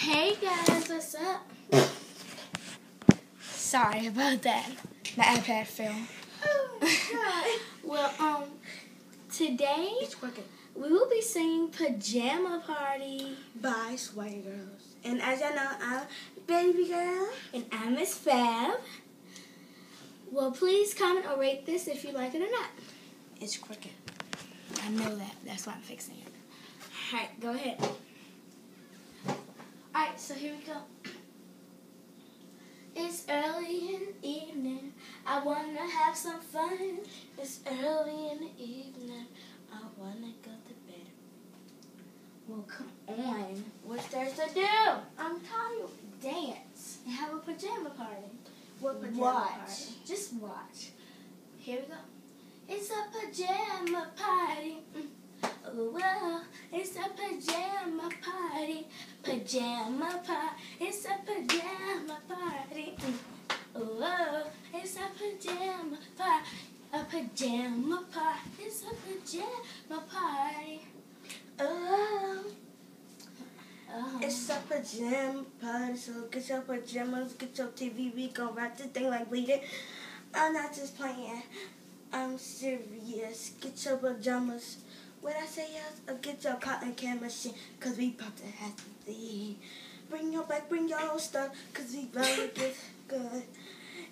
Hey guys, what's up? Sorry about that. My iPad fell. Oh, well, um, today we will be singing Pajama Party. By Sway Girls. And as y'all know, I'm Baby Girl. And I'm Miss Fab. Well, please comment or rate this if you like it or not. It's crooked. I know that. That's why I'm fixing it. Alright, go ahead. Alright, so here we go. It's early in the evening. I wanna have some fun. It's early in the evening. I wanna go to bed. Well, come on. What's there to do? I'm tired. Dance and have a pajama party. What pajama watch. party? Just watch. Here we go. It's a pajama party. Mm. Oh, well, it's a pajama party. Pajama party. It's a pajama party. Mm. Oh, it's a pajama party. A pajama party. It's a pajama party. Oh, it's a pajama party, so get your pajamas, get your TV, we gon' rock this thing like we did. I'm not just playing, I'm serious. Get your pajamas. When I say yes, I'll get your cotton candy machine, cause we about to have to see. Bring your back, bring your stuff, cause we about to get good.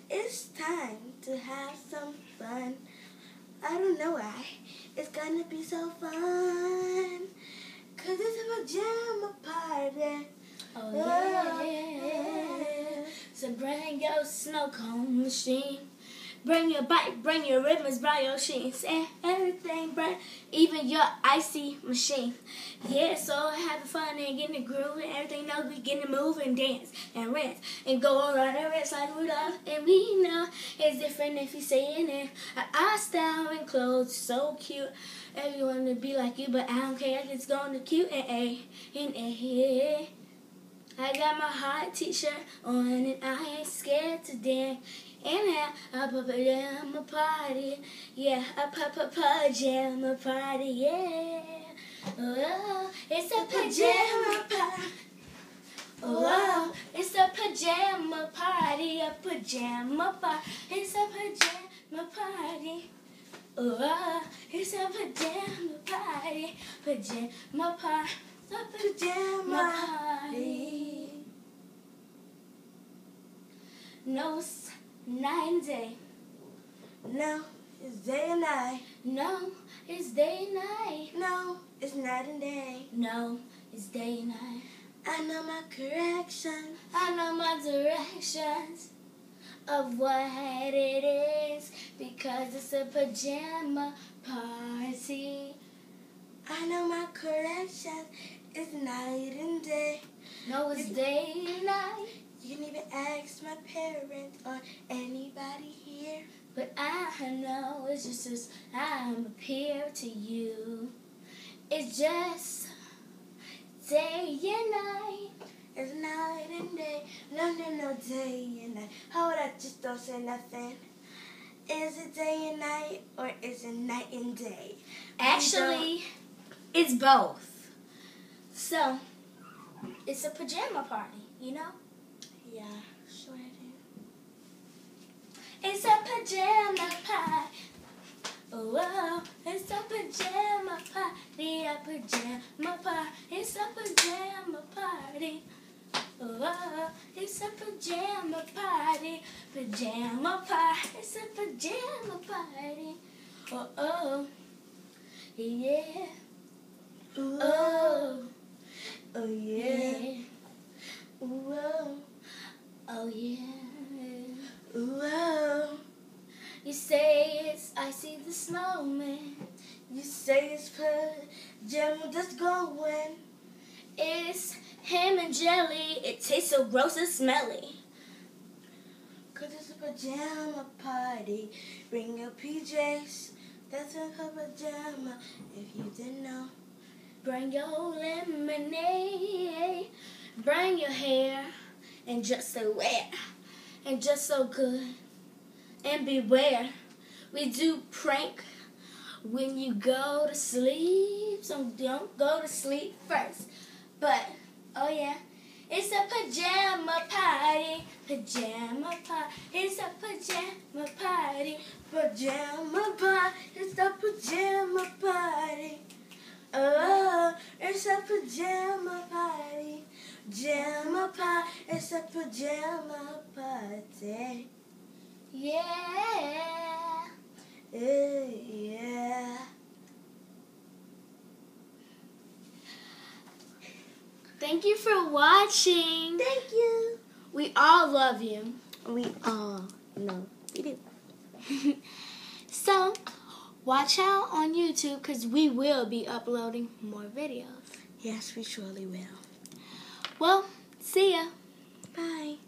It's time to have some fun. I don't know why. It's gonna be so fun. Cause it's a pajama party. Oh, oh yeah. So bring your snow cone machine. Bring your bike, bring your ribbons, bring your sheets, and everything, bring even your icy machine. Yeah, so having fun and getting the groove and everything knows we getting the move and dance and rinse and go around and rinse like Rudolph. And we know it's different if you say it our style and clothes so cute. Everyone to be like you, but I don't care. It's going to cute and a and eh, a. I got my hot t-shirt on and I ain't scared to dance. And have a pajama party, yeah, a pa pa pajama party, yeah. Oh, it's a pajama party. Oh, it's a pajama party, a oh, pajama party. It's a pajama party. Oh, it's a pajama party, pajama party, a pajama oh, oh, party. No night and day. No, it's day and night. No, it's day and night. No, it's night and day. No, it's day and night. I know my corrections. I know my directions of what it is because it's a pajama party. I know my corrections. It's night and day. No, it's day and night. You can even ask my parents or anybody here. But I know it's just as I'm appear to you. It's just day and night. It's night and day. No, no, no, day and night. Hold up, just don't say nothing. Is it day and night or is it night and day? Actually, it's both. So, it's a pajama party, you know? Yeah, sure I do. It's a pajama party. Oh, oh it's a pajama party, a pajama party. It's a pajama party. Oh, oh, it's a pajama party, pajama party. It's a pajama party. Oh, oh, yeah. Ooh, Oh, oh yeah. Ooh, oh, oh, yeah. ooh, oh. You say it's I see the snowman. You say it's pajama just going. It's ham and jelly. It tastes so gross and smelly. Cause it's a pajama party. Bring your PJs. That's a pajama. If you didn't know. Bring your lemonade. Bring your hair. And just so wet. And just so good. And beware. We do prank when you go to sleep. So don't go to sleep first. But, oh yeah, It's a pajama party. Pajama party. It's a pajama party. Pajama party. It's a pajama party. Oh, it's a pajama party. Pajama party. It's a pajama party. Yeah. Eh, yeah. Thank you for watching. Thank you. We all love you. We all know we do. so, watch out on YouTube because we will be uploading more videos. Yes, we surely will. Well, see ya. Bye.